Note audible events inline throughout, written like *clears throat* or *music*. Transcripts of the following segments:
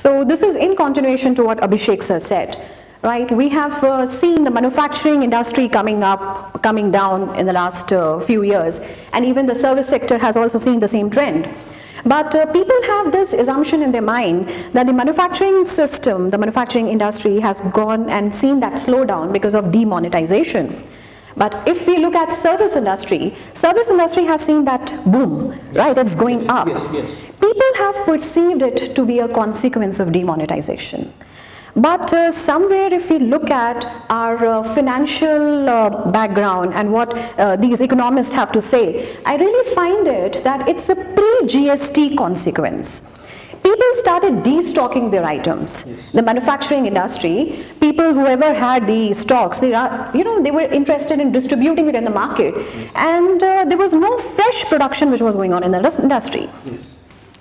So this is in continuation to what Abhishek sir said, right? We have uh, seen the manufacturing industry coming up, coming down in the last uh, few years, and even the service sector has also seen the same trend. But uh, people have this assumption in their mind that the manufacturing system, the manufacturing industry has gone and seen that slowdown because of demonetization. But if we look at service industry, service industry has seen that boom, right? It's going up. Yes, yes. People have perceived it to be a consequence of demonetization. But uh, somewhere if we look at our uh, financial uh, background and what uh, these economists have to say, I really find it that it's a pre-GST consequence. People started destocking their items. The manufacturing industry, people whoever had the stocks, they are, you know, they were interested in distributing it in the market, and uh, there was no fresh production which was going on in the industry. Yes.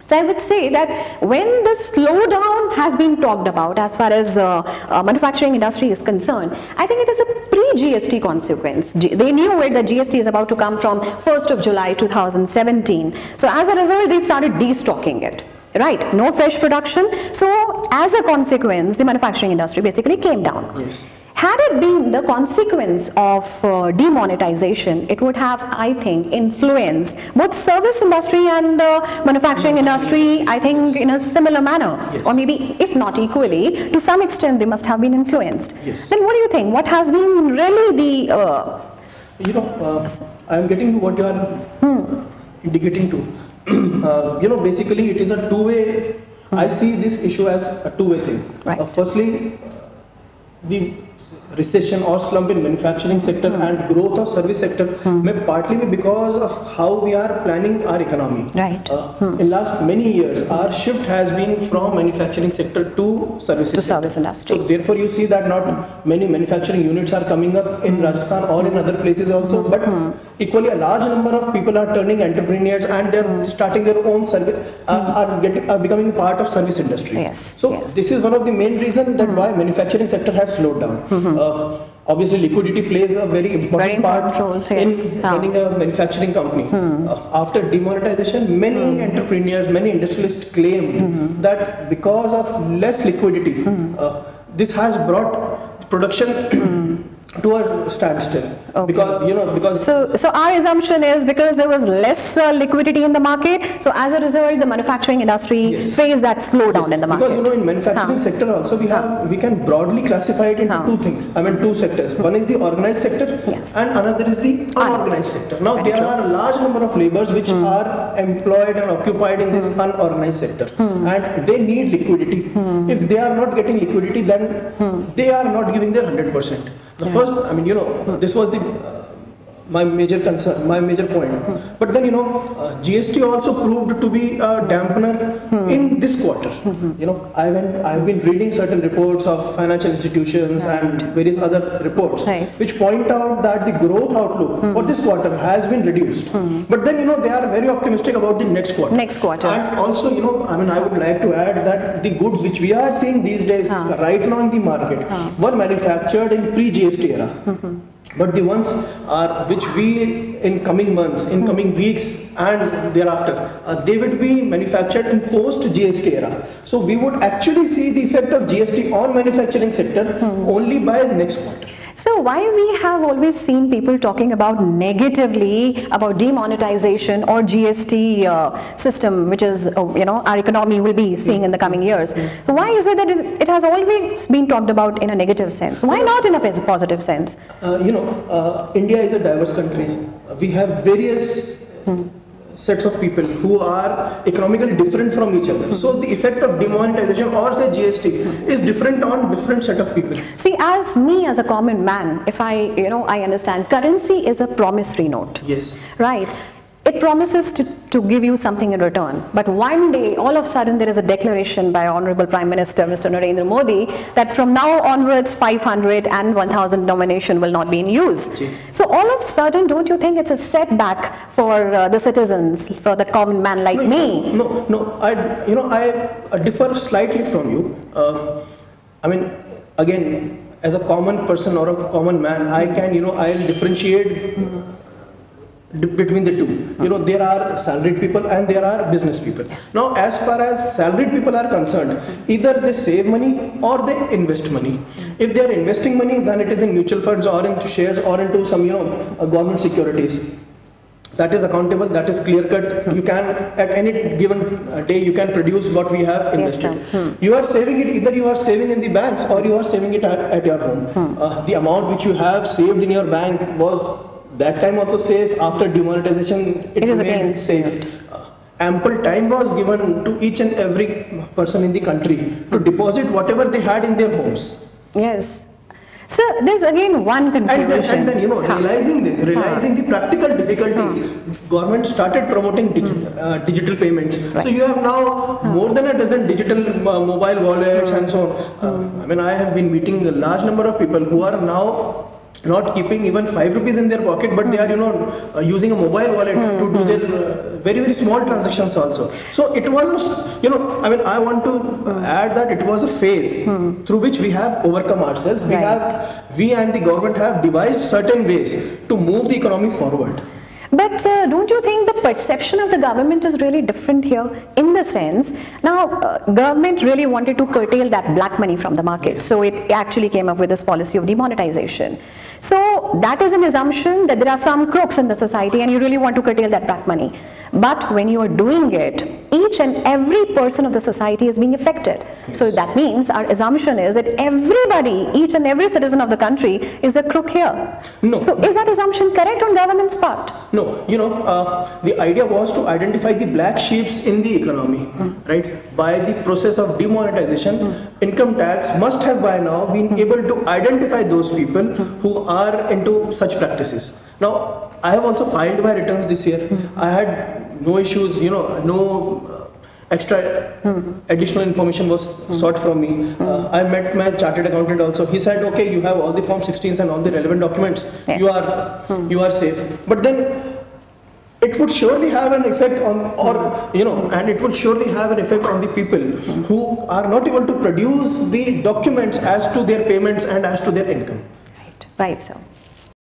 So I would say that when the slowdown has been talked about as far as uh, uh, manufacturing industry is concerned, I think it is a pre-GST consequence. G they knew it, that GST is about to come from 1st of July 2017. So as a result, they started destocking it. Right, no fresh production. So as a consequence, the manufacturing industry basically came down. Yes. Had it been the consequence of uh, demonetization, it would have, I think, influenced both service industry and uh, manufacturing industry, I think, in a similar manner. Yes. Or maybe, if not equally, to some extent they must have been influenced. Yes. Then what do you think? What has been really the... Uh, You know, uh, I am getting to what you are Hmm. indicating to. *clears throat* uh, you know, basically, it is a two-way. I see this issue as a two-way thing. Hmm. Right. Uh, firstly, the recession or slump in manufacturing sector Hmm. and growth of service sector may partly be because of how we are planning our economy. Right. Uh, In last many years, our shift has been from manufacturing sector to services. To sector. service industry. So therefore, you see that not many manufacturing units are coming up Hmm. in Rajasthan or in other places also, but equally a large number of people are turning entrepreneurs and they're Hmm. starting their own service, are, are getting, are becoming part of service industry. Yes, So yes. this is one of the main reasons that why manufacturing sector has slowed down. Uh, obviously, liquidity plays a very important Very important part role, in yes. Ah. running a manufacturing company. Uh, after demonetization, many entrepreneurs, many industrialists claim that because of less liquidity, uh, this has brought production to a standstill. Okay. Because you know, because so, so our assumption is because there was less uh, liquidity in the market, so as a result, the manufacturing industry Yes. faced that slowdown in the market. Because you know in manufacturing Huh. sector also we have we can broadly classify it into Huh. two things. I mean two sectors. One is the organized sector Yes. and another is the unorganized sector. Now Very there true. are a large number of laborers which Hmm. are employed and occupied in this unorganized sector Hmm. and they need liquidity. If they are not getting liquidity then Hmm. they are not giving their 100%. The first I mean you know this was the my major concern, my major point. Hmm. But then you know, uh, GST also proved to be a dampener Hmm. in this quarter. You know, I went, I've been reading certain reports of financial institutions and various other reports, Nice. which point out that the growth outlook Hmm. for this quarter has been reduced. But then you know, they are very optimistic about the next quarter. Next quarter. And also, you know, I mean, I would like to add that the goods which we are seeing these days, right now in the market, were manufactured in pre-GST era. But the ones are which we in coming months, in coming weeks and thereafter, uh, they would be manufactured in post GST era. So we would actually see the effect of GST on manufacturing sector only by next quarter. So why we have always seen people talking about negatively about demonetization or GST uh, system, which is uh, you know our economy will be seeing in the coming years. Why is it that it, has always been talked about in a negative sense? Why not in a positive sense? Uh, you know, uh, India is a diverse country. We have various sets of people who are economically different from each other. So the effect of demonetization or say GST is different on different set of people. See, as me as a common man, if I you know I understand, currency is a promissory note. Yes. Right. It promises to, to give you something in return. But one day, all of a sudden, there is a declaration by Honorable Prime Minister Mr. Narendra Modi that from now onwards, 500 and 1000 nomination will not be in use. So all of a sudden, don't you think it's a setback for uh, the citizens, for the common man like me? No, no, I, you know, I differ slightly from you. Uh, I mean, again, as a common person or a common man, I can, you know, I'll differentiate d- between the two. You know there are salaried people and there are business people. Now as far as salaried people are concerned either they save money or they invest money. If they are investing money then it is in mutual funds or into shares or into some you know uh, government securities. That is accountable that is clear cut you can at any given uh, day you can produce what we have invested. sir. you are saving it either you are saving in the banks or you are saving it at, at your home. Uh, the amount which you have saved in your bank was that time also safe. After demonetization it, It is again safe. Uh, ample time was given to each and every person in the country to deposit whatever they had in their homes. Yes. So there's again one and then, and then you know Huh. realizing this realizing the practical difficulties government started promoting digi- uh, digital payments. So you have now more than a dozen digital uh, mobile wallets and so on. Uh, i mean i have been meeting a large number of people who are now not keeping even 5 rupees in their pocket but they hmm. are you know uh, using a mobile wallet hmm, to do hmm. their uh, very very small transactions also. So it was a you know i mean i want to add that it was a phase through which we have overcome ourselves. We have we and the government have devised certain ways to move the economy forward But uh, don't you think the perception of the government is really different here? In the sense, now uh, government really wanted to curtail that black money from the market, so it actually came up with this policy of demonetization. So that is an assumption that there are some crooks in the society, and you really want to curtail that black money. But when you are doing it, each and every person of the society is being affected. So that means our assumption is that everybody, each and every citizen of the country, is a crook here. No. So is that assumption correct on government's part? No, you know, uh, the idea was to identify the black sheeps in the economy, hmm. right? By the process of demonetization, hmm. income tax must have by now been hmm. able to identify those people who are into such practices. Now, I have also filed my returns this year. Hmm. I had no issues, you know, no uh, extra hmm. additional information was hmm. sought from me. Uh, I met my chartered accountant also. He said, okay, you have all the Form 16s and all the relevant documents. You Yes. are you are safe. But then it would surely have an effect on or you know and it would surely have an effect on the people who are not able to produce the documents as to their payments and as to their income. Right, sir.